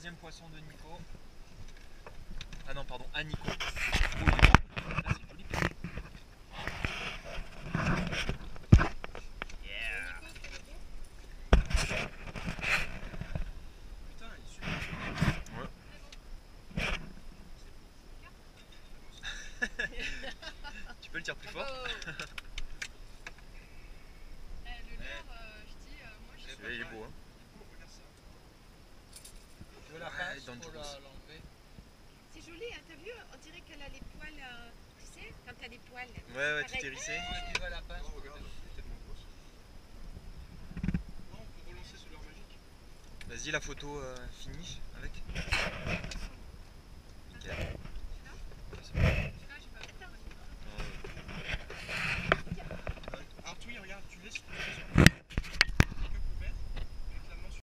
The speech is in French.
Troisième poisson de Nico. Ah non, pardon, à Nico. Oh. Là, c'est joli. Yeah. Putain, il est super. Tu peux le tirer plus fort Eh, le leurre, euh, je dis, euh, moi je Celui-là, il est beau. Hein. Regarde ça. Tu veux la Ouais, pince dans le pour dos. la- l'enlever C'est joli, hein, t'as vu On dirait qu'elle a les poils, euh, tu sais, quand t'as des poils. Ouais, ouais, tout hérissé. Ouais, Tu veux la pince Oh, regarde, le- il est tellement grosse. Non, on peut relancer ce leurre magique. Vas-y, la photo euh, finish avec. Nickel. Ah, j'ai pas vu. Ah, regarde, tu laisses.